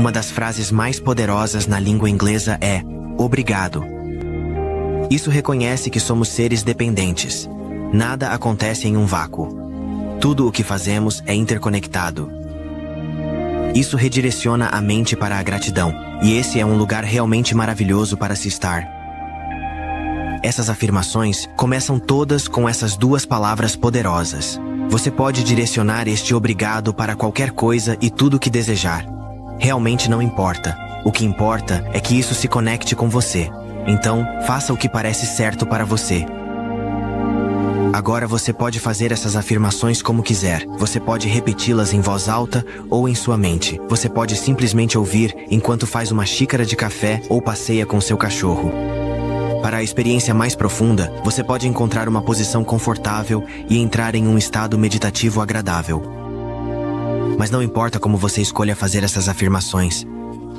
Uma das frases mais poderosas na língua inglesa é obrigado. Isso reconhece que somos seres dependentes. Nada acontece em um vácuo. Tudo o que fazemos é interconectado. Isso redireciona a mente para a gratidão, e esse é um lugar realmente maravilhoso para se estar. Essas afirmações começam todas com essas duas palavras poderosas. Você pode direcionar este obrigado para qualquer coisa e tudo que desejar realmente não importa. O que importa é que isso se conecte com você. Então, faça o que parece certo para você. Agora você pode fazer essas afirmações como quiser. Você pode repeti-las em voz alta ou em sua mente. Você pode simplesmente ouvir enquanto faz uma xícara de café ou passeia com seu cachorro. Para a experiência mais profunda, você pode encontrar uma posição confortável e entrar em um estado meditativo agradável. Mas não importa como você escolha fazer essas afirmações.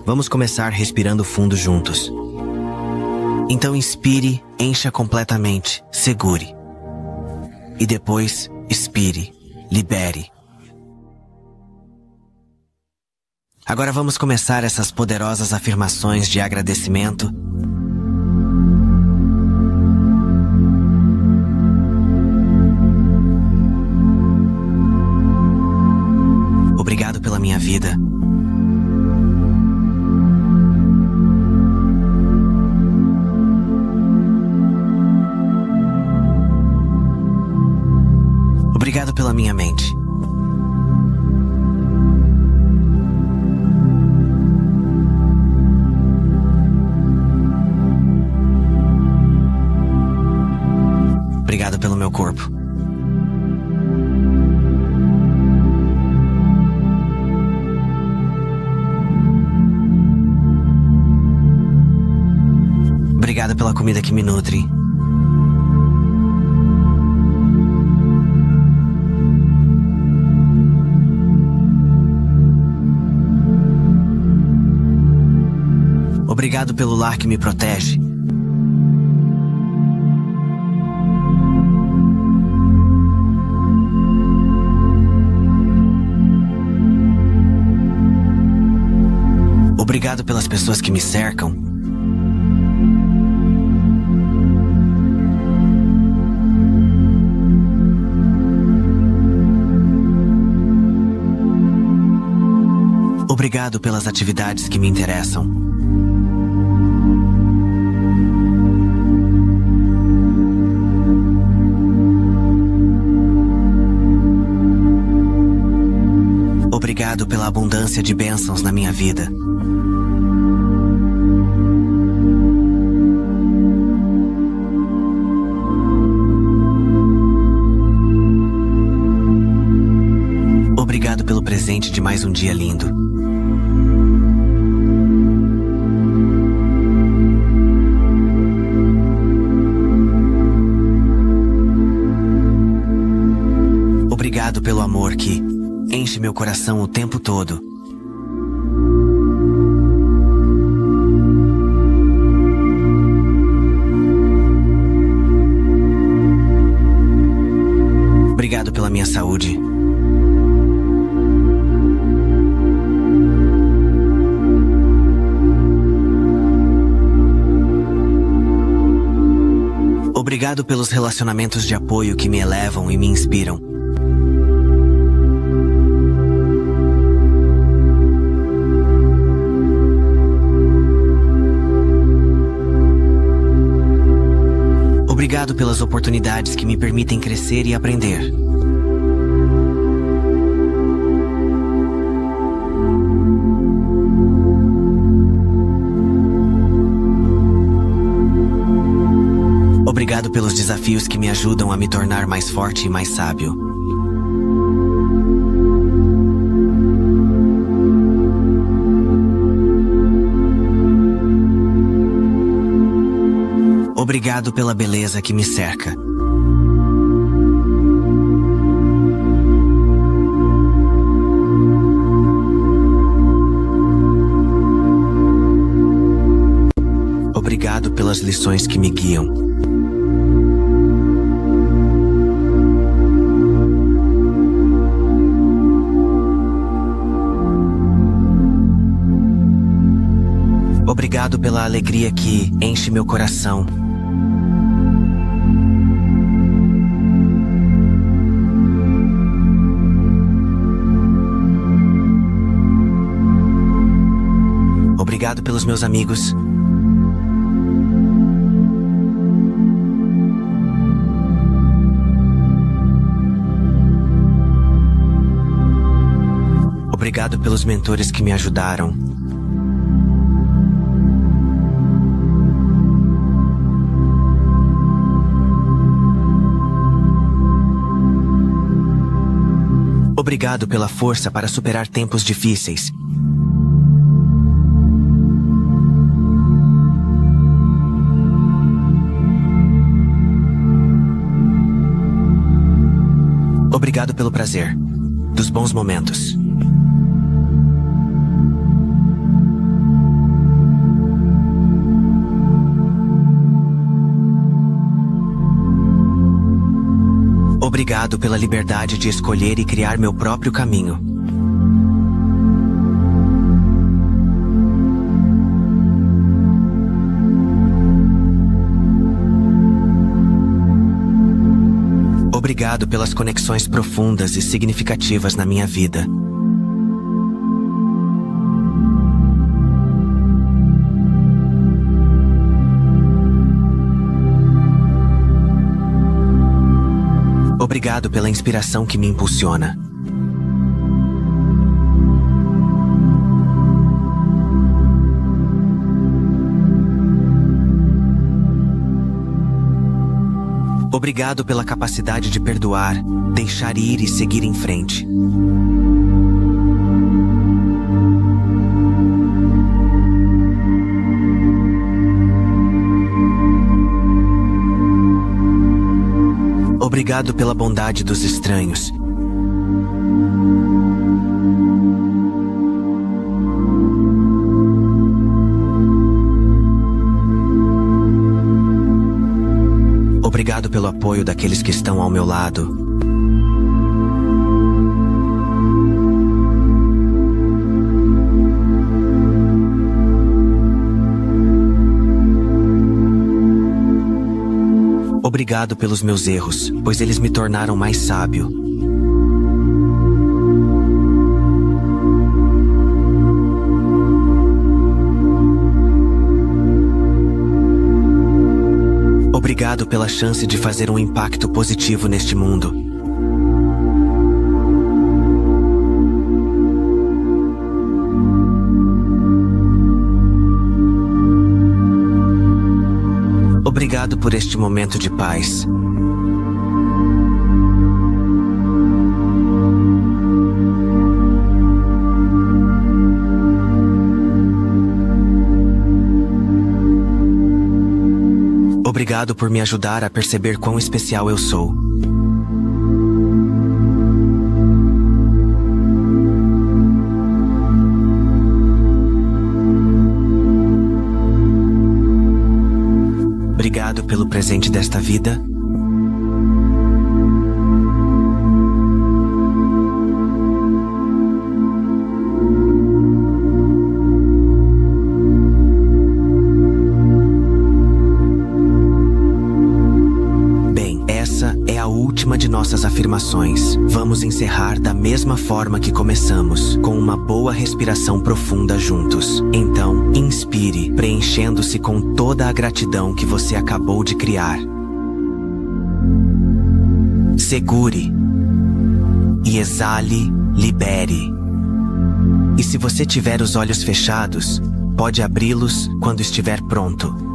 Vamos começar respirando fundo juntos. Então inspire, encha completamente, segure. E depois, expire, libere. Agora vamos começar essas poderosas afirmações de agradecimento minha vida. Obrigado pela minha mente. Obrigado pelo meu corpo. Obrigado pela comida que me nutre. Obrigado pelo lar que me protege. Obrigado pelas pessoas que me cercam. Obrigado pelas atividades que me interessam. Obrigado pela abundância de bênçãos na minha vida. Obrigado pelo presente de mais um dia lindo. Meu coração o tempo todo. Obrigado pela minha saúde. Obrigado pelos relacionamentos de apoio que me elevam e me inspiram. Obrigado pelas oportunidades que me permitem crescer e aprender. Obrigado pelos desafios que me ajudam a me tornar mais forte e mais sábio. Obrigado pela beleza que me cerca. Obrigado pelas lições que me guiam. Obrigado pela alegria que enche meu coração. Obrigado pelos meus amigos. Obrigado pelos mentores que me ajudaram. Obrigado pela força para superar tempos difíceis. Obrigado pelo prazer dos bons momentos. Obrigado pela liberdade de escolher e criar meu próprio caminho. Obrigado pelas conexões profundas e significativas na minha vida. Obrigado pela inspiração que me impulsiona. Obrigado pela capacidade de perdoar, deixar ir e seguir em frente. Obrigado pela bondade dos estranhos. Obrigado pelo apoio daqueles que estão ao meu lado. Obrigado pelos meus erros, pois eles me tornaram mais sábio. Obrigado pela chance de fazer um impacto positivo neste mundo. Obrigado por este momento de paz. Obrigado por me ajudar a perceber quão especial eu sou. Obrigado pelo presente desta vida. Nossas afirmações. Vamos encerrar da mesma forma que começamos, com uma boa respiração profunda juntos. Então, inspire, preenchendo-se com toda a gratidão que você acabou de criar. Segure e exale, libere. E se você tiver os olhos fechados, pode abri-los quando estiver pronto.